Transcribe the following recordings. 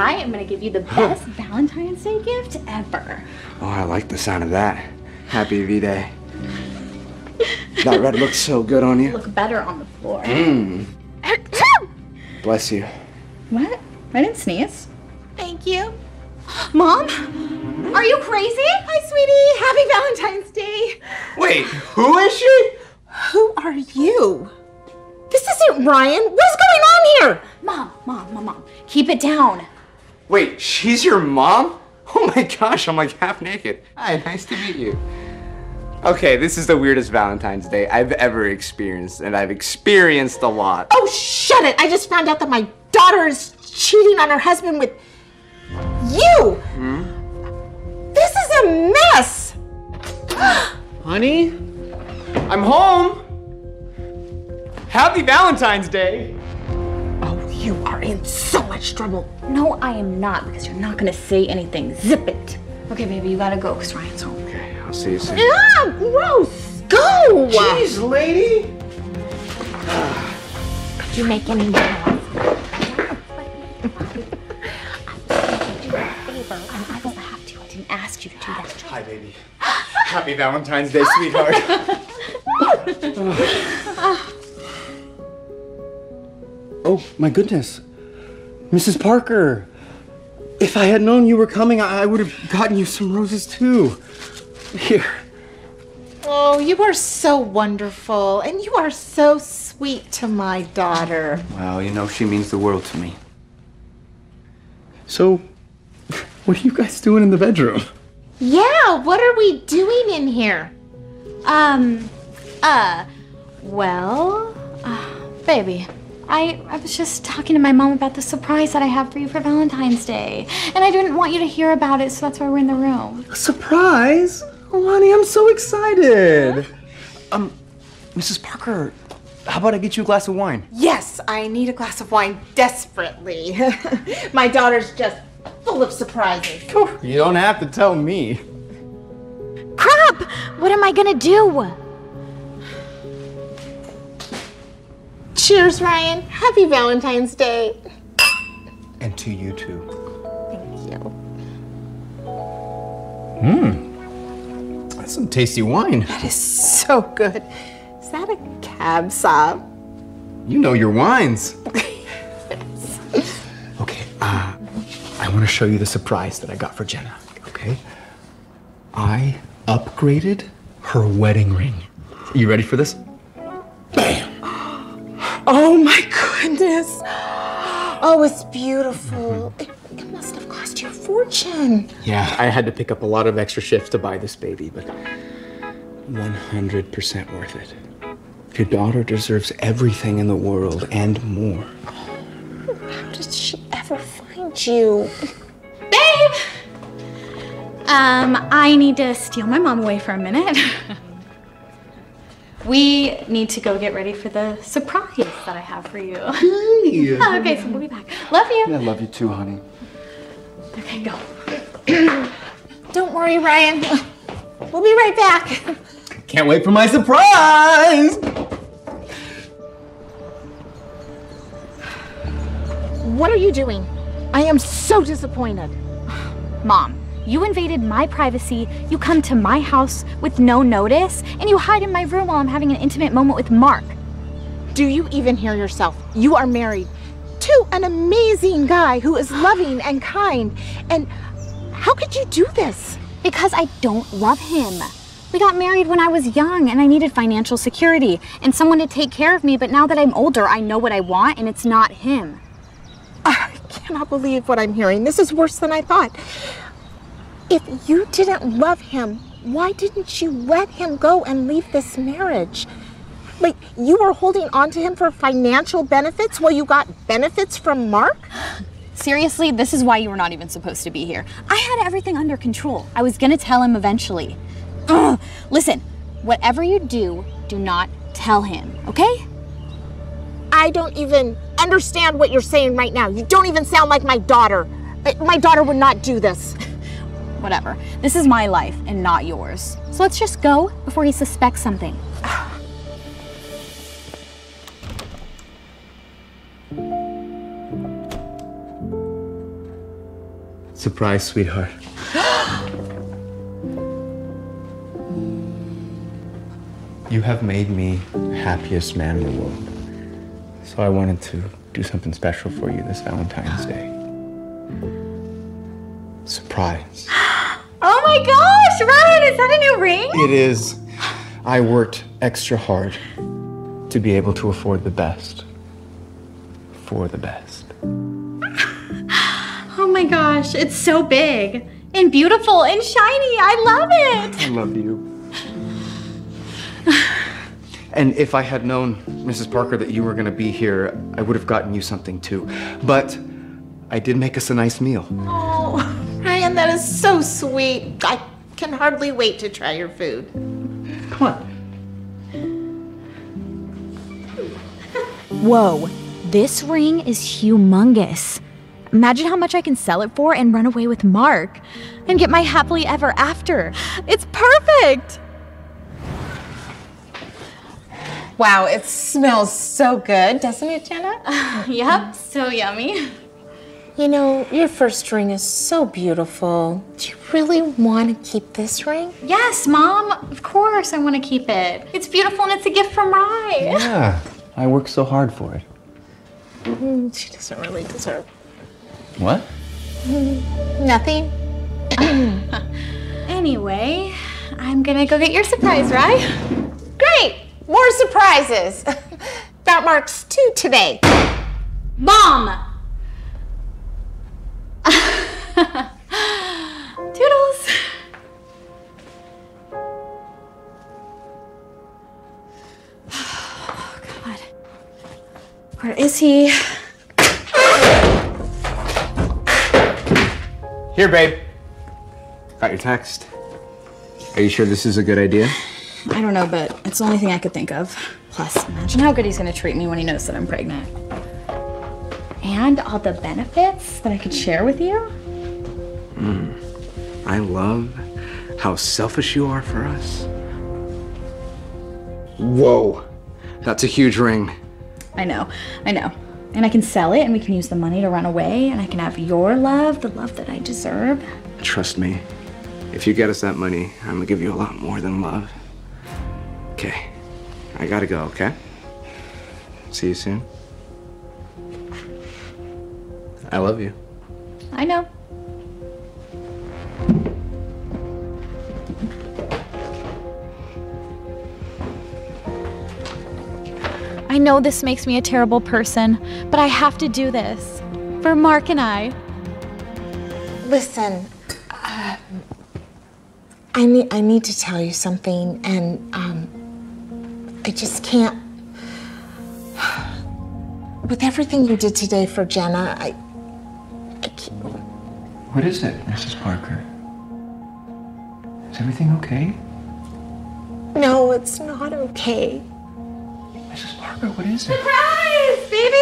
I am gonna give you the best Valentine's Day gift ever. Oh, I like the sound of that. Happy V-Day. That red looks so good on you. Look better on the floor. Mmm. Bless you. What? I didn't sneeze. Thank you. Mom? Are you crazy? Hi, sweetie. Happy Valentine's Day. Wait, who is she? Who are you? This isn't Ryan. What's going on here? Mom, mom, mom, mom. Keep it down. Wait, she's your mom? Oh my gosh, I'm like half naked. Hi, nice to meet you. Okay, this is the weirdest Valentine's Day I've ever experienced, and I've experienced a lot. Oh, shut it. I just found out that my daughter is cheating on her husband with you. Hmm? This is a mess. Honey, I'm home. Happy Valentine's Day. You are in so much trouble. No, I am not, because you're not gonna say anything. Zip it. Okay, baby, you gotta go, because Ryan's home. Okay, I'll see you soon. Ah, gross. Go. Jeez, lady. Could you make any noise? I don't have to. I didn't ask you to do that. Hi, baby. Happy Valentine's Day, sweetheart. oh, my goodness. Mrs. Parker. If I had known you were coming, I I would have gotten you some roses too. Here. Oh, you are so wonderful, and you are so sweet to my daughter. Well, you know, she means the world to me. So, what are you guys doing in the bedroom? Yeah, what are we doing in here? Um, uh, well, uh, baby, I, I was just talking to my mom about the surprise that I have for you for Valentine's Day. And I didn't want you to hear about it, so that's why we're in the room. A surprise? Oh, honey, I'm so excited. Um, Mrs. Parker, how about I get you a glass of wine? Yes, I need a glass of wine desperately. my daughter's just full of surprises. You don't have to tell me. Crap! What am I gonna do? Cheers, Ryan. Happy Valentine's Day. And to you too. Thank you. Mmm. That's some tasty wine. That is so good. Is that a cab sauv? You know your wines. okay, uh, I want to show you the surprise that I got for Jenna. Okay? I upgraded her wedding ring. Are you ready for this? Oh my goodness. Oh, it's beautiful. It, it must have cost you a fortune. Yeah, I had to pick up a lot of extra shifts to buy this baby, but 100% worth it. Your daughter deserves everything in the world and more. How did she ever find you? Babe! Um, I need to steal my mom away for a minute. we need to go get ready for the surprise that I have for you. Hey! okay, so we'll be back. Love you. I love you too, honey. Okay, go. Don't worry, Ryan. We'll be right back. Can't wait for my surprise! What are you doing? I am so disappointed. Mom, you invaded my privacy, you come to my house with no notice, and you hide in my room while I'm having an intimate moment with Mark. Do you even hear yourself? You are married to an amazing guy who is loving and kind. And how could you do this? Because I don't love him. We got married when I was young and I needed financial security and someone to take care of me, but now that I'm older, I know what I want and it's not him. I cannot believe what I'm hearing. This is worse than I thought. If you didn't love him, why didn't you let him go and leave this marriage? Like, you were holding on to him for financial benefits while you got benefits from Mark? Seriously, this is why you were not even supposed to be here. I had everything under control. I was gonna tell him eventually. Ugh. Listen, whatever you do, do not tell him, okay? I don't even understand what you're saying right now. You don't even sound like my daughter. My daughter would not do this. Whatever. This is my life and not yours. So let's just go before he suspects something. Surprise, sweetheart. you have made me the happiest man in the world. So I wanted to do something special for you this Valentine's Day. Surprise. Oh my gosh, Ryan, is that a new ring? It is. I worked extra hard to be able to afford the best. For the best. My gosh, it's so big and beautiful and shiny. I love it. I love you. And if I had known, Mrs. Parker, that you were going to be here, I would have gotten you something too. But I did make us a nice meal. Oh, Ryan, that is so sweet. I can hardly wait to try your food. Come on. Whoa, this ring is humongous. Imagine how much I can sell it for and run away with Mark and get my happily ever after. It's perfect. Wow, it smells so good, doesn't it, Jenna? Yep, so yummy. You know, your first ring is so beautiful. Do you really want to keep this ring? Yes, Mom, of course I want to keep it. It's beautiful and it's a gift from Rye. Yeah, I worked so hard for it. Mm, she doesn't really deserve What? nothing. Anyway, I'm gonna go get your surprise, Rye. Great! More surprises. Got Mark's two today. Mom! Toodles! Oh, God. Where is he? Here, babe. Got your text. Are you sure this is a good idea? I don't know, but it's the only thing I could think of. Plus, imagine how good he's gonna treat me when he knows that I'm pregnant. And all the benefits that I could share with you. Hmm. I love how selfish you are for us. Whoa. That's a huge ring. I know, I know. And I can sell it and we can use the money to run away and I can have your love, the love that I deserve. Trust me, if you get us that money, I'm gonna give you a lot more than love. Okay, I gotta go, okay? See you soon. I love you. I know. Know this makes me a terrible person, but I have to do this. For Mark and I. Listen, um, I need I need to tell you something, and um, I just can't. With everything you did today for Jenna, I, I can't. What is it, Mrs. Parker? Is everything okay? No, it's not okay. Mrs. What is it? Surprise, baby!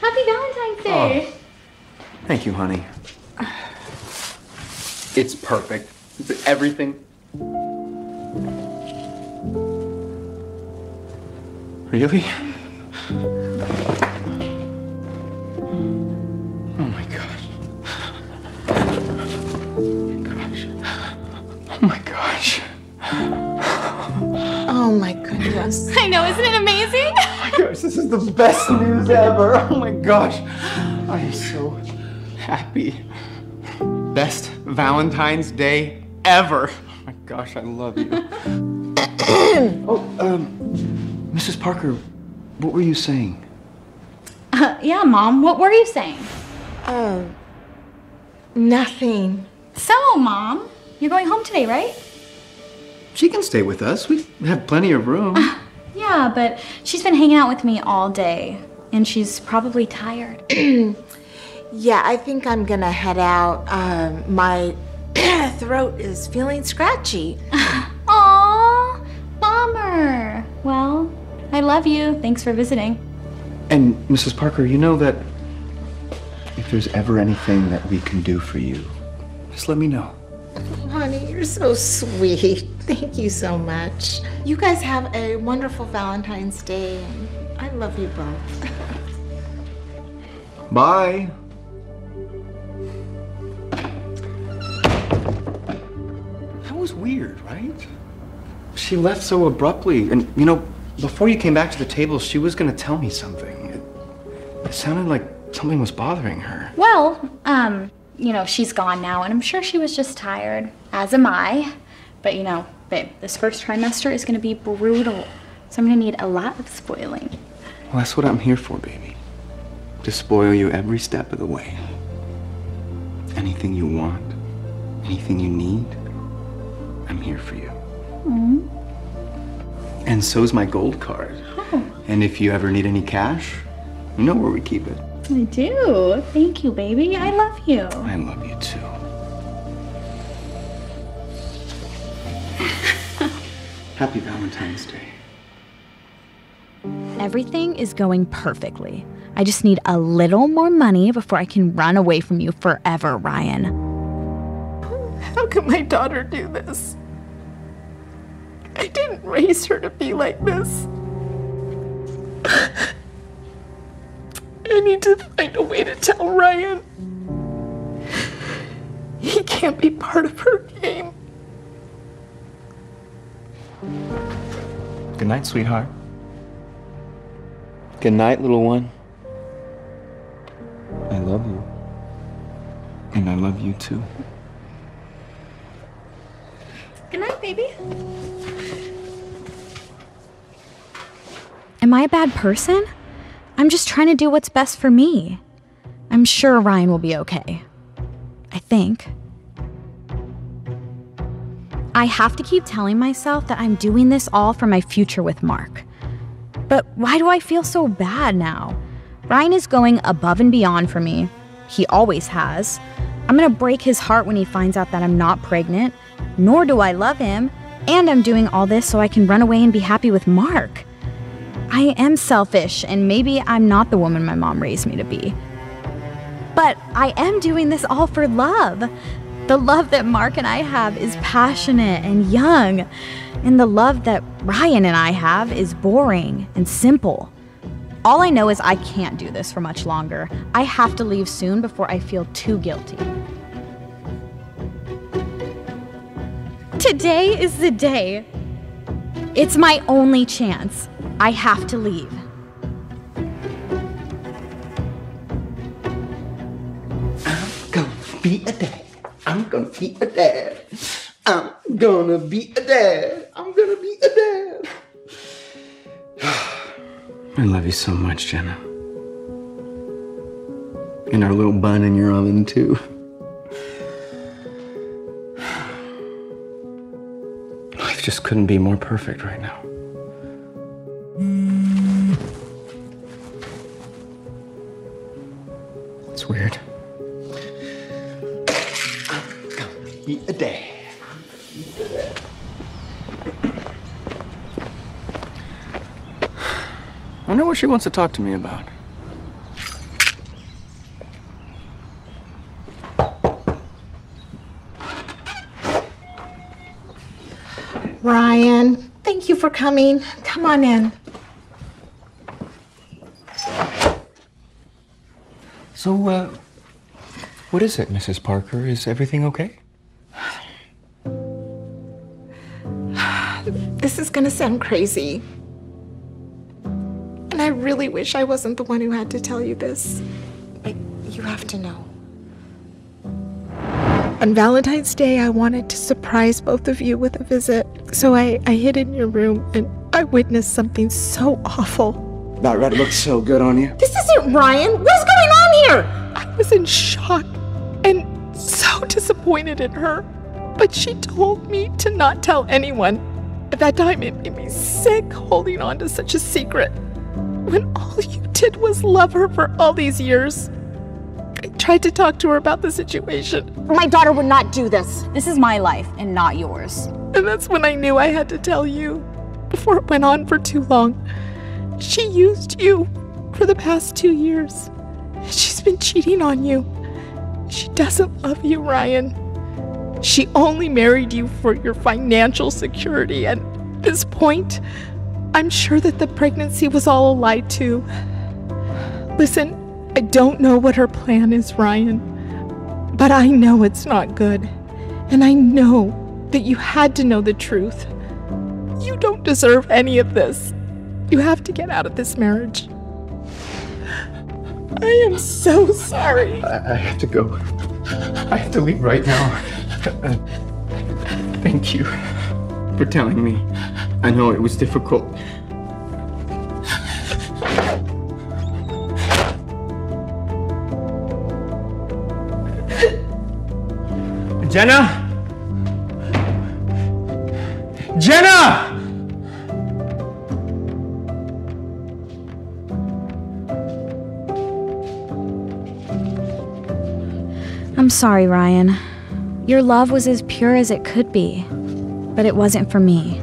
Happy Valentine's Day! Oh. Thank you, honey. It's perfect. It's everything. Really? Oh my gosh. Gosh. Oh my gosh. Oh my goodness. I know, isn't it amazing? This is the best news ever. Oh my gosh. I am so happy. Best Valentine's Day ever. Oh my gosh, I love you. oh, um, Mrs. Parker, what were you saying? Uh, yeah, Mom, what were you saying? Oh, nothing. So, Mom, you're going home today, right? She can stay with us. We have plenty of room. Yeah, but she's been hanging out with me all day, and she's probably tired. Yeah, I think I'm gonna head out. Um, my throat is feeling scratchy. Aw, bummer. Well, I love you. Thanks for visiting. And Mrs. Parker, you know that if there's ever anything that we can do for you, just let me know. You're so sweet. Thank you so much. You guys have a wonderful Valentine's Day. I love you both. Bye. That was weird, right? She left so abruptly. And, you know, before you came back to the table, she was going to tell me something. It, it, sounded like something was bothering her. Well, um, you know, she's gone now, and I'm sure she was just tired as am I. But you know, babe, this first trimester is gonna be brutal, so I'm gonna need a lot of spoiling. Well, that's what I'm here for, baby. To spoil you every step of the way. Anything you want, anything you need, I'm here for you. Mm-hmm. And so's my gold card. Oh. And if you ever need any cash, you know where we keep it. I do. Thank you, baby. I love you. I love you too. Happy Valentine's Day. Everything is going perfectly. I just need a little more money before I can run away from you forever, Ryan. How can my daughter do this? I didn't raise her to be like this. I need to find a way to tell Ryan. He can't be part of her game. Good night, sweetheart. Good night, little one. I love you. And I love you too. Good night, baby. Am I a bad person? I'm just trying to do what's best for me. I'm sure Ryan will be okay. I think. I have to keep telling myself that I'm doing this all for my future with Mark. But why do I feel so bad now? Ryan is going above and beyond for me. He always has. I'm gonna break his heart when he finds out that I'm not pregnant, nor do I love him, and I'm doing all this so I can run away and be happy with Mark. I am selfish, and maybe I'm not the woman my mom raised me to be. But I am doing this all for love. The love that Mark and I have is passionate and young, and the love that Ryan and I have is boring and simple. All I know is I can't do this for much longer. I have to leave soon before I feel too guilty. Today is the day. It's my only chance. I have to leave. I'm gonna be a dad. I'm gonna be a dad. I'm gonna be a dad. I'm gonna be a dad. I love you so much, Jenna. And our little bun in your oven, too. Life just couldn't be more perfect right now. Wonder what she wants to talk to me about. Ryan, thank you for coming. Come on in. So, uh, what is it, Mrs. Parker? Is everything okay? This is gonna sound crazy. And I really wish I wasn't the one who had to tell you this. But you have to know. On Valentine's Day, I wanted to surprise both of you with a visit. So I, I hid in your room and I witnessed something so awful. That red looks so good on you. This isn't Ryan. What's going on here? I was in shock and so disappointed in her. But she told me to not tell anyone. At that time, it made me sick holding on to such a secret. When all you did was love her for all these years. I tried to talk to her about the situation, My daughter would not do this. This is my life and not yours. and that's when I knew I had to tell you. Before it went on for too long. She used you for the past two years. She's been cheating on you. She doesn't love you, Ryan. She only married you for your financial security, and at this point, I'm sure that the pregnancy was all a lie, too. Listen, I don't know what her plan is, Ryan, but I know it's not good. And I know that you had to know the truth. You don't deserve any of this. You have to get out of this marriage. I am so sorry. I, I have to go. I have to leave right now. Thank you for telling me. I know it was difficult. Jenna! Jenna! I'm sorry, Ryan. Your love was as pure as it could be, but it wasn't for me.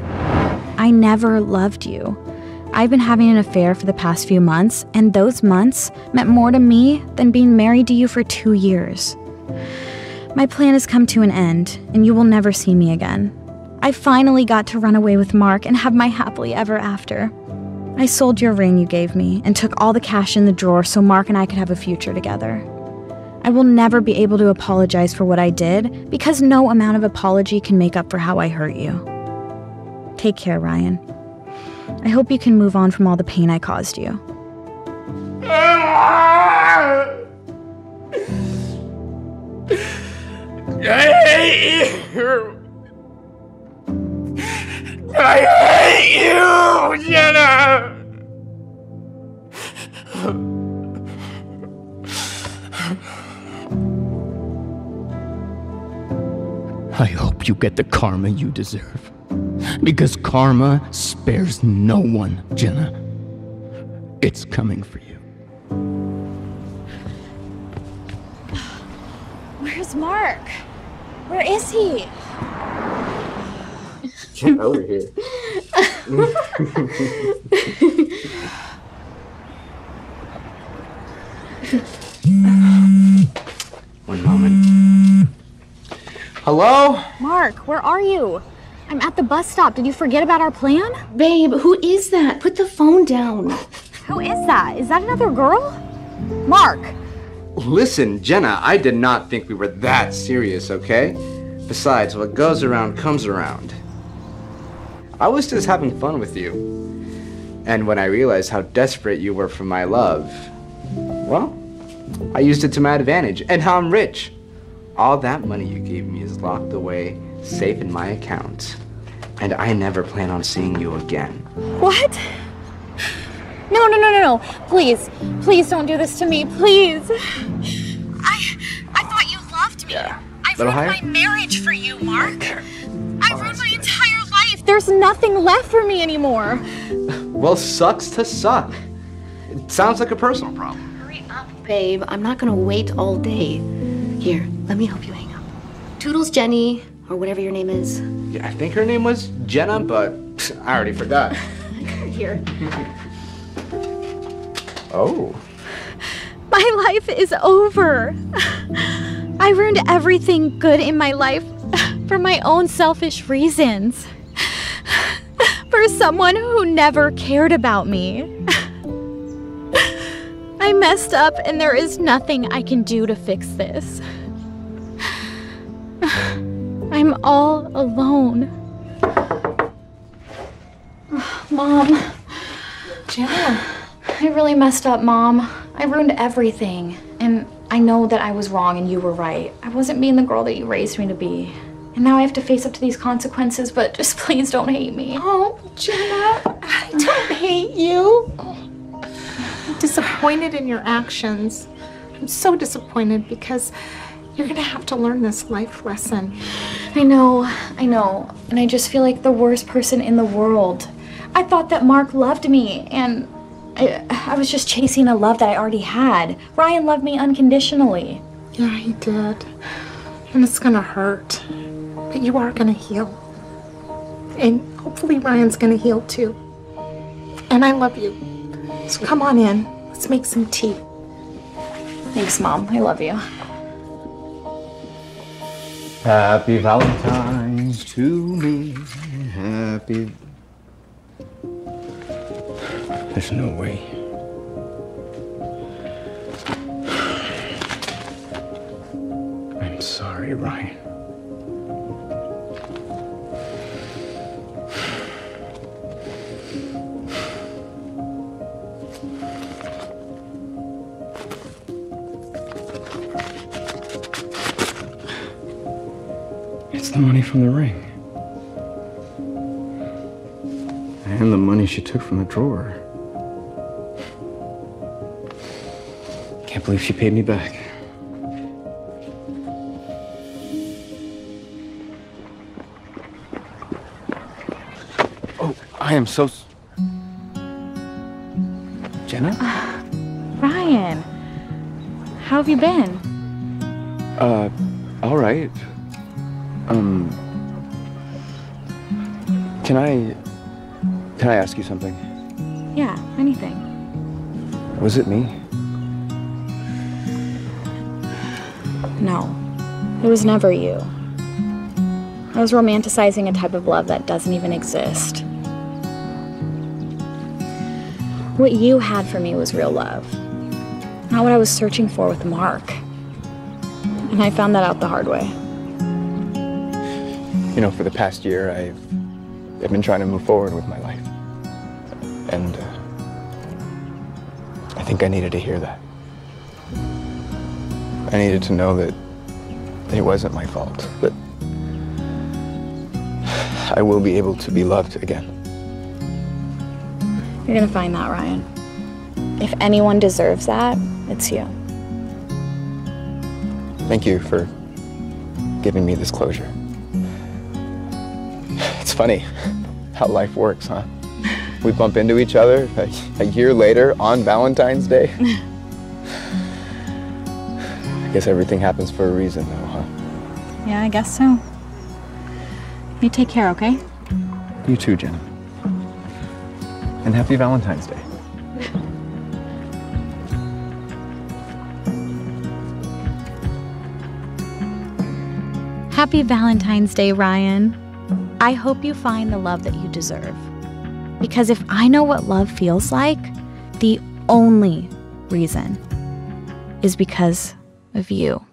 I never loved you. I've been having an affair for the past few months, and those months meant more to me than being married to you for two years. My plan has come to an end, and you will never see me again. I finally got to run away with Mark and have my happily ever after. I sold your ring you gave me and took all the cash in the drawer so Mark and I could have a future together. I will never be able to apologize for what I did because no amount of apology can make up for how I hurt you. Take care, Ryan. I hope you can move on from all the pain I caused you. I hate you! I hate you, Jenna! I hope you get the karma you deserve. Because karma spares no one, Jenna. It's coming for you. Where's Mark? Where is he? Get over here. One moment. Hello? Mark, where are you? I'm at the bus stop. Did you forget about our plan? Babe, who is that? Put the phone down. Who is that? Is that another girl? Mark! Listen, Jenna, I did not think we were that serious, okay? Besides, what goes around comes around. I was just having fun with you. And when I realized how desperate you were for my love, well, I used it to my advantage. And now I'm rich. All that money you gave me is locked away, safe in my account. And I never plan on seeing you again. What? No, no, no, no, no. Please, please don't do this to me, please. I I thought you loved me. Yeah. I ruined higher? my marriage for you, Mark. I ruined my entire life. There's nothing left for me anymore. Well, sucks to suck. It sounds like a personal problem. Hurry up, babe. I'm not gonna wait all day. Here, let me help you hang up. Toodles Jenny, or whatever your name is. Yeah, I think her name was Jenna, but I already forgot. Here. Oh. My life is over. I ruined everything good in my life for my own selfish reasons. For someone who never cared about me. I messed up, and there is nothing I can do to fix this. I'm all alone. Mom. Jenna, I really messed up, Mom. I ruined everything. And I know that I was wrong and you were right. I wasn't being the girl that you raised me to be. And now I have to face up to these consequences, but just please don't hate me. oh, Jenna, I don't hate you. Oh, Disappointed in your actions. I'm so disappointed because you're gonna have to learn this life lesson. I know, I know. And I just feel like the worst person in the world. I thought that Mark loved me, and I, I was just chasing a love that I already had. Ryan loved me unconditionally. Yeah, he did. And it's gonna hurt. But you are gonna heal. And hopefully Ryan's gonna heal too. And I love you. So come on in. Let's make some tea. Thanks, Mom. I love you. Happy Valentine's to me. Happy. There's no way. I'm sorry, Ryan. From the ring. And the money she took from the drawer. Can't believe she paid me back. Oh, I am so. s- Jenna? Ryan, how have you been? Something? Yeah, anything. Was it me? No, it was never you. I was romanticizing a type of love that doesn't even exist. What you had for me was real love, not what I was searching for with Mark. And I found that out the hard way. You know, for the past year, I've, I've been trying to move forward with my life. And uh, I think I needed to hear that. I needed to know that it wasn't my fault, that I will be able to be loved again. You're gonna find that, Ryan. If anyone deserves that, it's you. Thank you for giving me this closure. It's funny how life works, huh? We bump into each other a, a year later on Valentine's Day. I guess everything happens for a reason, though, huh? Yeah, I guess so. You take care, okay? You too, Jenna. And happy Valentine's Day. Happy Valentine's Day, Ryan. I hope you find the love that you deserve. Because if I know what love feels like, the only reason is because of you.